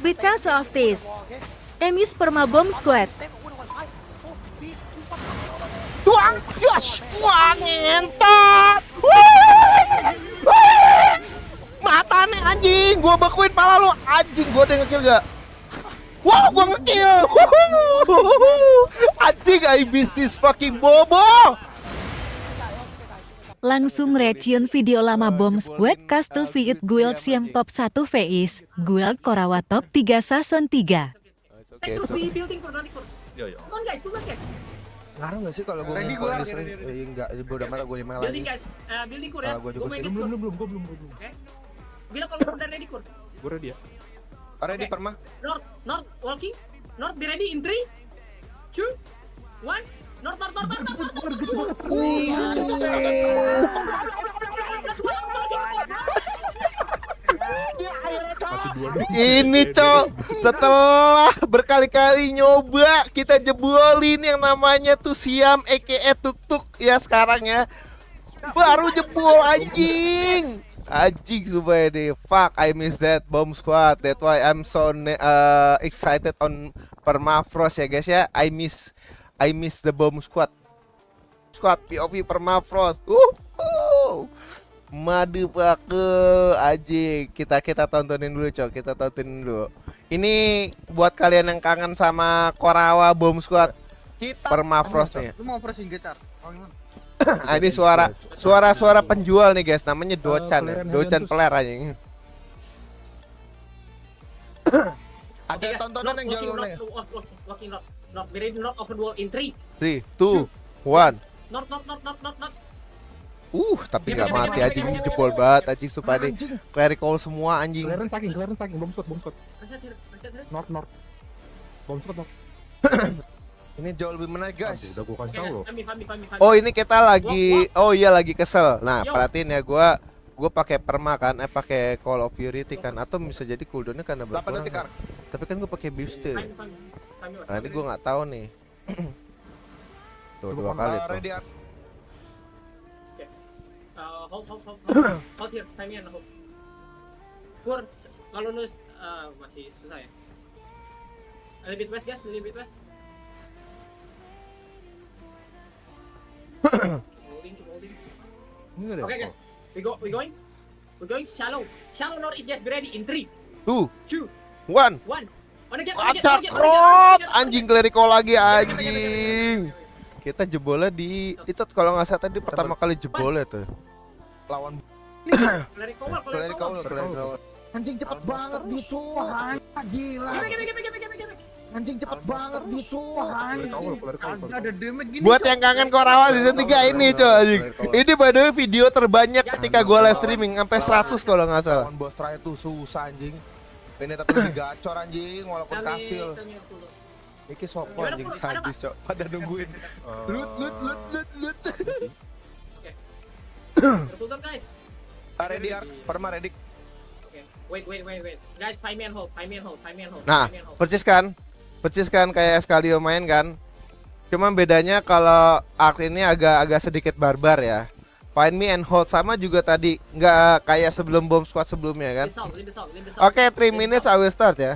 Because of this, Emis Perma Bomb Squad. Tuang, yes, wah ngentot. Nih anjing, gua bekuin pala lu anjing, gua ada yang ngekill gak? Wow, gua ngekill. Anjing, I miss this fucking bobo. Langsung reaction video lama bom squad Castle Fiit Guild Siem Top 1 face Guild Korawa Top 3 Sason 3. Ngaruh gak sih kalau gue main Korea sering? Eh, enggak, bodo amat gue email lagi. Building kur ya. Gue juga sering. Belum, belum, belum, gue belum, belum. Bila kalau udah ready kur. Gue ready ya. Ready perma. North, North, walking. North, be ready in 3, 2, 1. North, north. Ini cok, setelah berkali-kali nyoba kita jebolin yang namanya tuh Siam EKE Tuk Tuk ya sekarang ya. Baru jebol anjing. Anjing supaya deh. Fuck, I miss that bomb squad. That's why I'm so uh, excited on Permafrost ya guys ya. I miss I miss the bomb squad. Squad POV Permafrost. Uh, uh. Madu pakai aji kita kita tontonin dulu cok. Kita tontonin dulu. Ini buat kalian yang kangen sama Korawa Bomb Squad Kita Permafrost nih Lu mau pressing gitar. ah, ini suara suara suara penjual nih guys. Namanya Docan ya. pelayan Docan peler anjing. Ada tontonan yang jual Knock, Mirage knock over the wall in 3 3, 2, 1 North, north, north, north, north, north. Uh, tapi nggak mati aja ini jebol banget anjing supaya deh call semua anjing. Clearance saking, clearance saking, bom shot, bom shot. North, north. Bom shot, north. Ini jauh lebih menarik guys. Udah gua kasih loh. Oh, ini kita lagi oh iya lagi kesel. Nah, perhatiin ya gua gue pakai perma kan eh pakai call of purity kan atau bisa jadi cooldownnya karena berkurang kan. tapi kan gue pakai beef steel Nah ini gua nggak tahu nih. Tuh dua kali tuh. Uh, hold, hold, hold, hold, hold here, time here, hold. Kur, kalau lu uh, masih susah ya. A little bit west guys, a little bit west. holding, keep holding. Ini nggak ada. Okay guys, we go, we going, we going shallow, shallow northeast guys, be ready in three, Tuh two, one. one. Kacakrot anjing Clerico lagi anjing. Kita jebolnya di itu kalau nggak salah tadi pertama kali jebolnya tuh. Lawan Clerico Clerico Clerico. Anjing cepet banget gitu. Gila. Anjing cepet banget gitu. Ada damage gini. Buat yang kangen Korawa season 3 ini, coy anjing. Ini by the way video terbanyak ketika gua live streaming sampai 100 kalau nggak salah. Lawan boss try itu susah anjing. Ini tapi lebih gacor anjing walaupun cooldown. Iki sopo anjing sadis, Cok. Pada nungguin. Eh, Lut lut lut lut lut. Your cooldown guys. Ah, Ready Ark, perma ready. Wait, wait, wait, wait. Guys, five man hold, five man hold, five man hold. Nah, persis kan? Persis kan kayak Escalio main kan? Cuma bedanya kalau Ark ini agak-agak sedikit barbar ya. Find me and hold sama juga tadi nggak kayak sebelum bomb squad sebelumnya kan? Oke, 3 minutes I will start ya.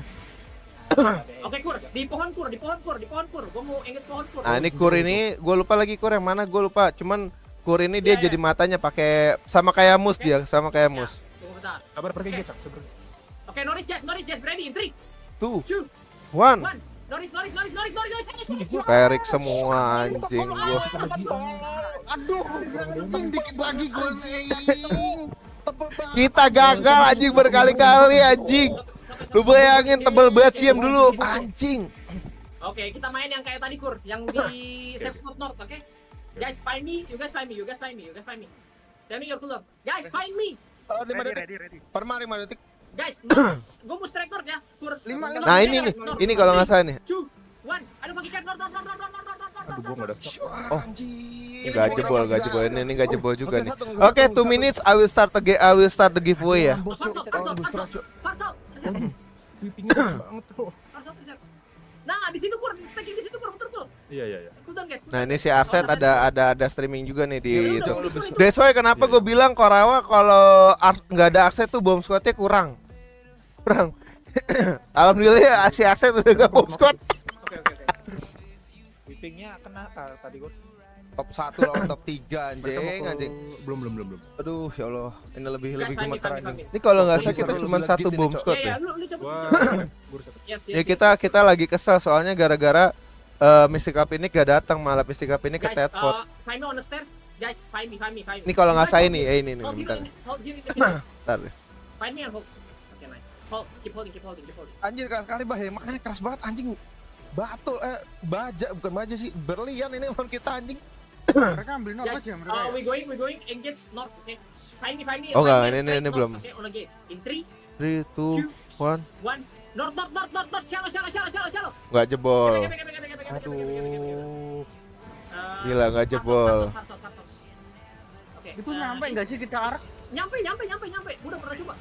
Oke, kur, di pohon kur, di pohon kur, di pohon kur. Gua mau inget pohon kur. Nah, ini kur ini gue lupa lagi kur yang mana gue lupa. Cuman kur ini dia Iya, iya. jadi matanya pakai sama kayak mus dia, sama kayak mus. Tunggu bentar. Sabar pergi sabar. Oke, Norris guys, Norris guys, ready in 3, Tuh, 2, one. 1. Perik semua anjing gua. Aduh, dikit lagi Kita gagal anjing berkali-kali anjing. Lu bayangin tebel banget siem dulu anjing. Oke, kita main yang kayak tadi Kur, yang di safe spot north, oke? Guys, find me, you guys find me, you guys find me, you guys find me. Tell me your club. Guys, find me. Ready, ready, ready. Permari, detik. Guys, gue mau strike ya. Tur. Lima, nah ini nih, ini kalau nggak salah nih. One, aduh bagi gue nggak ada. Oh, nggak jebol, nggak jebol. Ini ini nggak jebol juga nih. Oke, two minutes. I will start the I will start the giveaway ya. Nah, iya, iya, iya. Nah, ini si Arset ada ada ada streaming juga nih di itu. That's why kenapa gue bilang Korawa kalau nggak ada Arset tuh bom squadnya kurang. Kurang. Alhamdulillah ya si Aksen udah gak bomb squad. Oke oke oke. Whippingnya kena ah, tadi gua Top 1 lawan top 3 Mereka mau anjing anjing. Belum belum belum belum. Aduh ya Allah, ini lebih lebih me, anjing. Ini kalau nggak salah kita cuma satu bomb ini, Cok. squad Ya ya. ya lu lu. Yes yes. Ya kita kita lagi kesel soalnya gara-gara eh Mystic Cup ini gak datang malah Mystic Cup ini ke Guys, Tedford. uh, find me on the stairs. Guys, find me, find me, find me. Ini kalau nggak nih, here. eh ini here bentar. Bentar. Find me and hold. Hold, keep holding, keep holding, keep holding. Anjir kan kali bah ya. makanya keras banget anjing. Batu eh baja bukan baja sih, berlian ini lawan kita anjing. mereka ambil north yeah. aja mereka. Uh, ya? we going, we going engage north. Okay. Find me, find me. Oh enggak, ini ini, ini belum. Okay, on again. In 3 3 2 1 1 North, north, north, north, north, shallow, shallow, shallow, shallow, shallow. Enggak jebol. Aduh. Gila enggak jebol. Itu uh, nyampe enggak sih kita arah? Nyampe, nyampe, nyampe, nyampe. Udah pernah coba.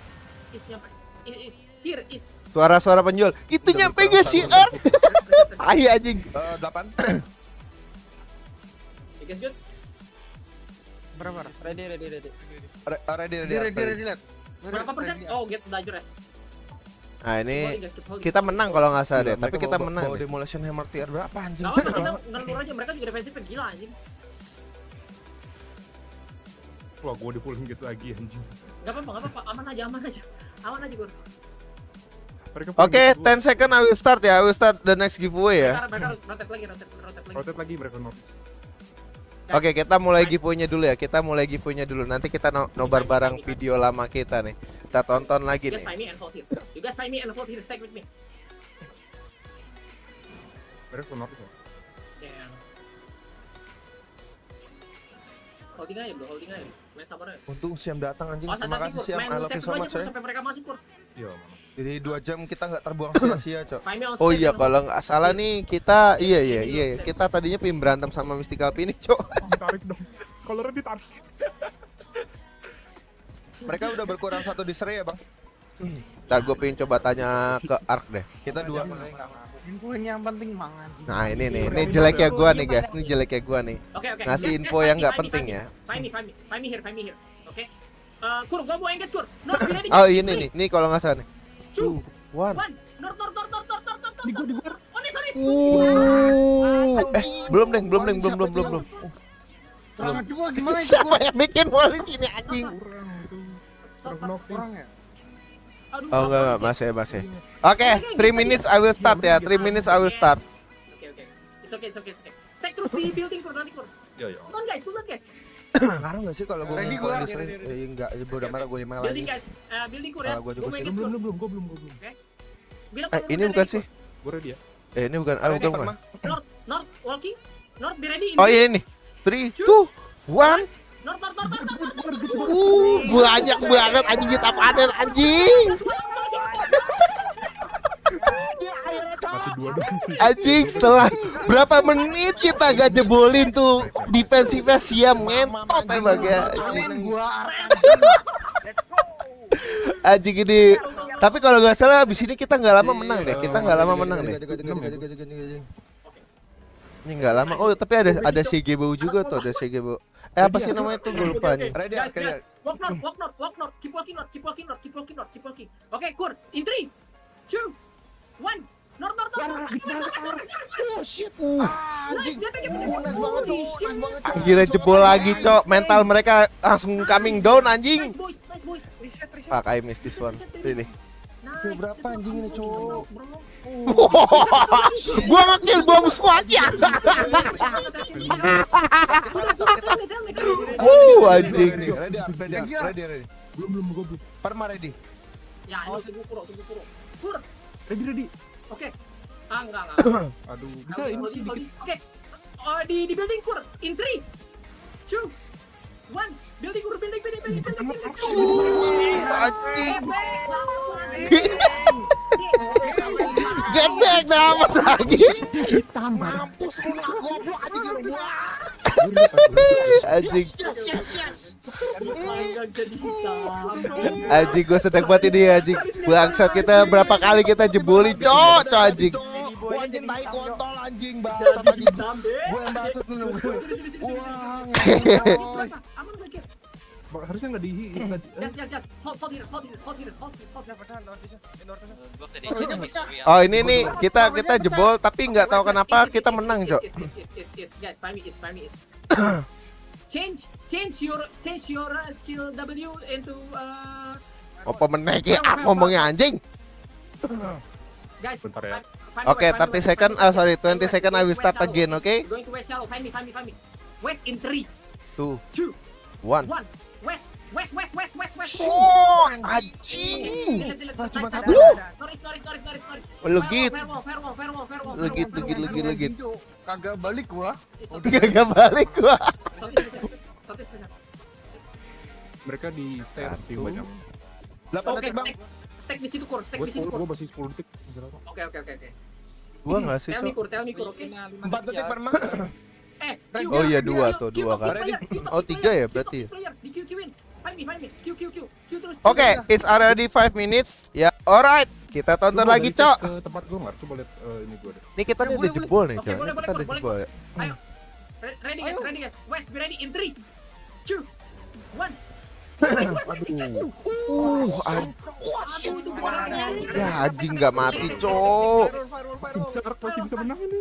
Is nyampe. Is, is here, is. Suara-suara penjual. Itu Udah nyampe gak sih. Art? Ayo anjing. Eh 8. You guys good? Berapa? ready ready ready Re- eh, Ready ready. Ready, ready, ready. ready. Berapa persen? Oh, get belajar ya. Nah, Keep ini kita menang kalau nggak salah deh, Gila, tapi kita menang. Bawa demolition hammer tier berapa anjing? Apa-apa, kita ngelur aja. Mereka juga defensifnya gila anjing. Wah, gua di full lagi anjing. Gak apa-apa, gak apa-apa. Aman aja, aman aja. Oke, gua. 10 second I will start ya. I will start the next giveaway ya. Mereka, rotate lagi, rotate, rotate lagi. Rotate lagi mereka north. Oke, kita mulai giveaway-nya dulu ya. Kita mulai giveaway-nya dulu. Nanti kita no- nobar barang video lama kita nih. Kita tonton lagi You guys nih. find me and hold here. You guys find me and hold here. Stay with me. Mereka north ya. Yeah. Holding aja bro, holding aja. Main sabar aja. Untung Siam datang anjing. Oh, Terima kasih. Siam. Main I love you so much ya. sampai mereka masuk pur. Iya, mana. Jadi 2 jam kita nggak terbuang sia-sia, Cok. Oh iya, kalau nggak salah nih kita iya iya iya kita tadinya pengen berantem sama Mystical P ini, Cok. Ditarik dong. Colornya ditarik. Mereka udah berkurang satu di seri ya, Bang. Ntar gue pengen coba tanya ke Ark deh. Kita dua. Infoin yang penting mangan. Nah ini nih, ini jeleknya gua nih guys, ini jeleknya gua nih. Oke oke. Ngasih info yang nggak penting ya. Find me, find me, find me here, find me here. Oke. Eh, Kur, gua mau engage Kur. North. Oh ini nih, nih kalau nggak salah nih. Two, One. one. North, north, north, north, north, north, north, Di gua, di. Oh, nih, sorry. Uh, eh belum deh, belum deh, belum belum belum belum. Siapa yang bikin wall di sini anjing? Kurang ya? Aduh, Oh enggak enggak, masih sih? masih. Oke, 3 minutes I will start ya. 3 minutes I will start. Oke, oke. It's okay, it's okay, it's okay. Stack terus di building Kur, nanti Kur. Ya ya. Hold on guys, hold on guys. Ngaruh nggak sih kalau gue Ready, nginfoin gua. di seri? Eh, enggak, udah marah gue lima Building lagi. guys, Eh, building Kur ya. Ah, gua juga Gua sih. engage Belum belum belum, gua belum gua belum. Eh ini bukan sih? Gua ready ya. Eh ini bukan, ah bukan bukan. North, north, walking. North, be ready. Oh iya ini. 3 2 1 Uh, banyak banget anjing kita panen anjing. Anjing setelah berapa menit kita gak jebolin tuh defensifnya siam ngentot emang ya anjing. Ini tapi kalau nggak salah abis ini kita nggak lama menang deh kita nggak lama menang deh ini nggak lama oh tapi ada ada CGBU juga tuh ada CGBU Eh apa sih namanya tuh gue lupa gitu, nih. Ready, guys, guys. Walk north, hmm. walk north, walk north. Keep walking north, keep walking north, keep walking north, keep walking. Oke, Kur, in 3, 2, 1. North, north, north. Oh shit. Uh. Anjing. Akhirnya jebol lagi, Cok. Mental mereka langsung coming down anjing. Fuck, I missed this one. Really. Nice. berapa anjing ini, Cok? gua ngekill bom squad ya uh anjing Ready, ready, ready, ready, ready. Belum belum gua belum. Perma ready. Ya, ini tunggu kuro, tunggu kuro. Kur, Ready ready. oke. Ah, enggak, enggak. Aduh, bisa ini hold, sih hold, dikit. Oke. Oh, di di building kur. In three, two, one. Building kur, building, building, building, building, building. Anjing get back dapat lagi. Mampus lu nak goblok anjing lu gua. anjing. Gua sedang banget ini anjing. Bangsat kita berapa kali kita jebolin cok cok anjing. Wah, anjing tai kontol anjing banget anjing. Gua yang bacot lu. Wah, Harusnya nggak di nggak. Hold, hold here, hold here, hold here, hold here, here. Oh ini nih kita kita jebol tapi nggak tahu kenapa kita menang Cok. is, is, minutes. change, change your, change your uh, skill W into uh, Apa meneh ki ah, ngomongnya anjing. guys. Bentar ya. Oke, the 30 way, second. Ah sorry, way, find the 20 way. second I will start again, oke? Going to west shallow. Find me, find me, find me. West in three, Two, two, one. one. West, west, west, west, west, west. Oh, anjing. Cuma satu. sorry, sorry, sorry, sorry. Legit. Farewell, farewell, farewell, farewell, Legit, legit, legit, legit. Kagak balik gua. It's okay. Gak balik gua. Mereka di stairs sih banyak. Delapan detik bang. stack, di situ kur, stack di situ kur. gue masih 10 detik. Oke, oke, oke, oke. Gua nggak sih, Tell me kur, tell me kur, oke? Empat detik per. Eh, Oh iya, dua tuh, Q dua kan. Oh, tiga ya berarti. Terus. Oke, terus. it's already 5 minutes. Ya, alright. Kita tonton mau lagi, Cok. Ke tempat gue nggak? Coba lihat eh, ini gue deh. Nih kita Ya, nih boleh, udah jebol nih, Oke, Cok. boleh, Ini kita boleh, udah boleh, jebol ya. Ayo. Re- Ready guys, ready guys. West, be ready in 3, 2, 1. West, west, west, west. Uh, an- Aduh, itu bolanya. ya anjing nggak mati, Cok. Masih bisa masih bisa menang ini.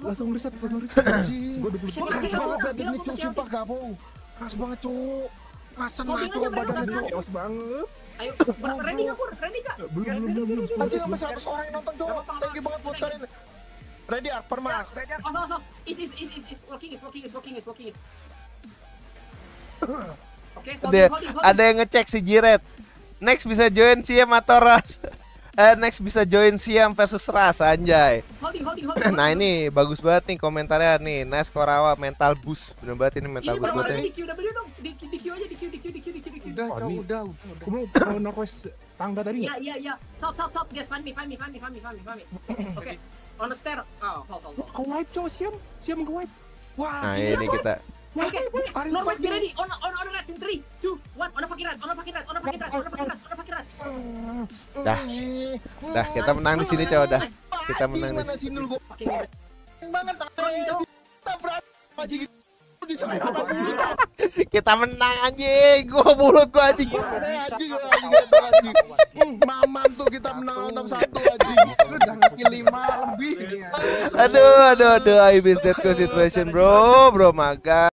Langsung reset, langsung reset. Gue udah banget badannya cok, sumpah gabung. Keras banget cok. Kerasan lah mereka badannya cok. Chaos banget. Ayo, ready gak, Kur? Ready gak? Belum belum belum belum. Anjing sampai 100 orang yang nonton cok. Thank you banget buat kalian. Ready Arper mas. Oh, oh, oh. Is, is, is, is, is working, is working, is working, is working, is. Oke, Ada holding, holding, holding. ada yang ngecek si Jiret. Next bisa join Siam atau Ras. Eh, next bisa join Siam versus Ras anjay. Nah ini bagus banget nih komentarnya nih. Nice Korawa mental boost. Bener banget ini mental Ini boost banget lagi ini. di QW dong? Di, di Q aja, di Q, di Q, di Q, di Q, di Q. Udah, Oh, udah, udah. udah. Gue mau northwest tangga tadi Iya, iya, iya. South, south, south. Guys, find me, find me, find me, find me, find me, find me. Oke. On the stair. Oh, hold, hold, hold. Ke wipe cow siam, siam ke wipe. Nah ini kita. Oke, Northwest be ready. On, on, on the in 3, 2, 1. On the fucking on the fucking on the fucking right, on the fucking right, on the fucking right. Dah. Dah kita menang di sini cow dah. Kita menang di sini. lu banget. Kita mulut cok. Kita menang anjing. Gua mulut gua anjing. Anjing anjing anjing. Hmm, Mamam tuh kita menang 6-1 anjing. Lu udah ngekill 5 lebih. Aduh aduh aduh I miss that situation bro bro maga.